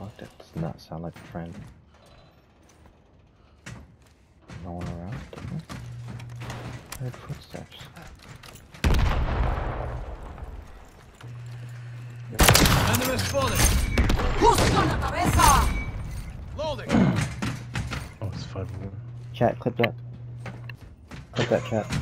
That Doesn't sound like a friend? No one around? I heard footsteps. Enemy spotted. ¡Justo la cabeza! Loading. Oh, it's five one. Chat, clip that. Clip that chat.